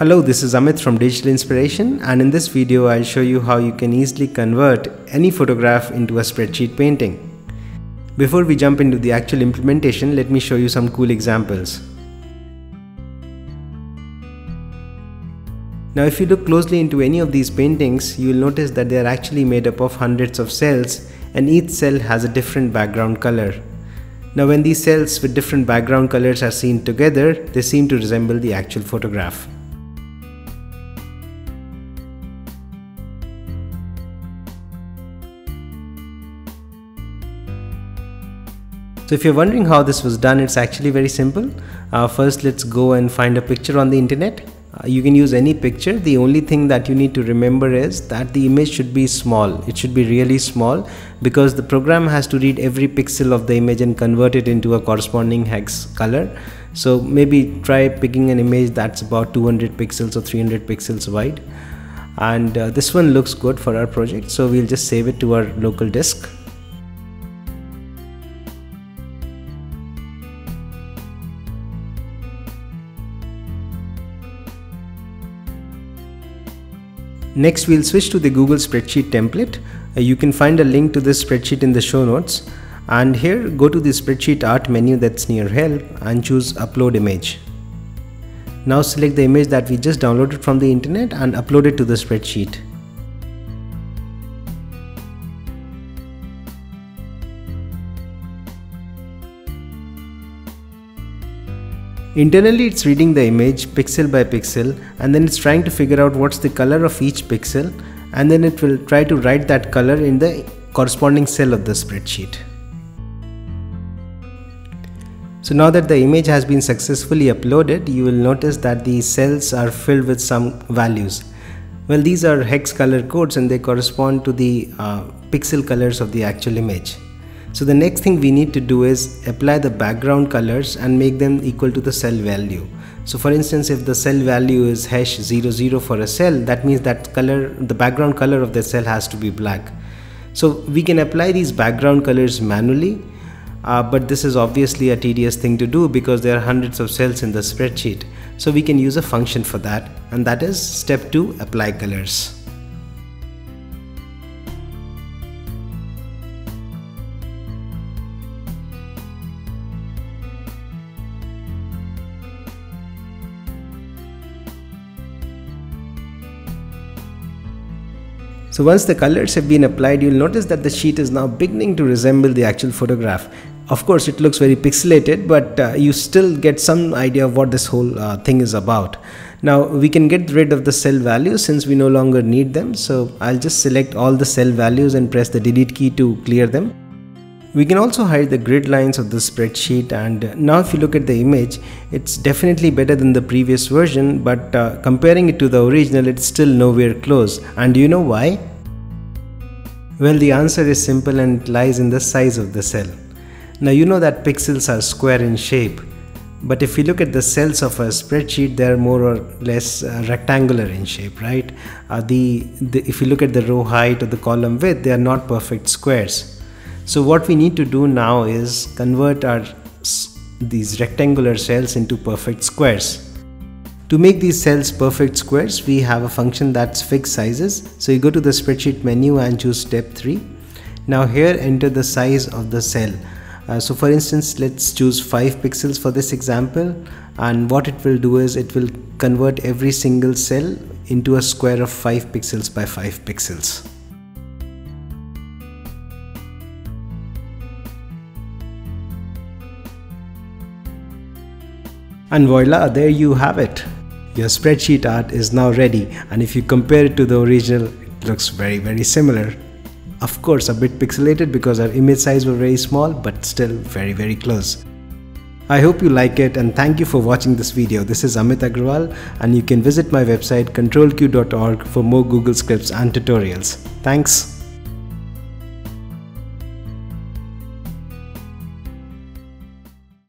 Hello, this is Amit from Digital Inspiration and in this video I'll show you how you can easily convert any photograph into a spreadsheet painting. Before we jump into the actual implementation, let me show you some cool examples. Now if you look closely into any of these paintings, you will notice that they are actually made up of hundreds of cells and each cell has a different background color. Now when these cells with different background colors are seen together, they seem to resemble the actual photograph. So if you're wondering how this was done, it's actually very simple. Uh, first, let's go and find a picture on the internet. Uh, you can use any picture. The only thing that you need to remember is that the image should be small. It should be really small because the program has to read every pixel of the image and convert it into a corresponding hex color. So maybe try picking an image that's about 200 pixels or 300 pixels wide. And uh, this one looks good for our project. So we'll just save it to our local disk. Next we'll switch to the Google spreadsheet template. Uh, you can find a link to this spreadsheet in the show notes and here go to the spreadsheet art menu that's near help and choose upload image. Now select the image that we just downloaded from the internet and upload it to the spreadsheet. Internally it's reading the image pixel by pixel and then it's trying to figure out what's the color of each pixel and then it will try to write that color in the corresponding cell of the spreadsheet. So now that the image has been successfully uploaded, you will notice that the cells are filled with some values. Well, these are hex color codes and they correspond to the uh, pixel colors of the actual image. So the next thing we need to do is apply the background colors and make them equal to the cell value. So for instance, if the cell value is hash 00 for a cell, that means that color, the background color of the cell has to be black. So we can apply these background colors manually, uh, but this is obviously a tedious thing to do because there are hundreds of cells in the spreadsheet. So we can use a function for that and that is step 2 apply colors. So once the colors have been applied, you'll notice that the sheet is now beginning to resemble the actual photograph. Of course, it looks very pixelated, but uh, you still get some idea of what this whole uh, thing is about. Now we can get rid of the cell values since we no longer need them. So I'll just select all the cell values and press the delete key to clear them. We can also hide the grid lines of the spreadsheet and now if you look at the image, it's definitely better than the previous version but uh, comparing it to the original it's still nowhere close and do you know why? Well the answer is simple and lies in the size of the cell. Now you know that pixels are square in shape but if you look at the cells of a spreadsheet they are more or less uh, rectangular in shape right uh, the, the if you look at the row height or the column width they are not perfect squares so what we need to do now is convert our these rectangular cells into perfect squares. To make these cells perfect squares, we have a function that's fixed sizes. So you go to the spreadsheet menu and choose step 3. Now here enter the size of the cell. Uh, so for instance, let's choose 5 pixels for this example and what it will do is it will convert every single cell into a square of 5 pixels by 5 pixels. And voila, there you have it. Your spreadsheet art is now ready and if you compare it to the original, it looks very very similar. Of course a bit pixelated because our image size were very small but still very very close. I hope you like it and thank you for watching this video. This is Amit Agarwal and you can visit my website ctrlq.org for more Google scripts and tutorials. Thanks.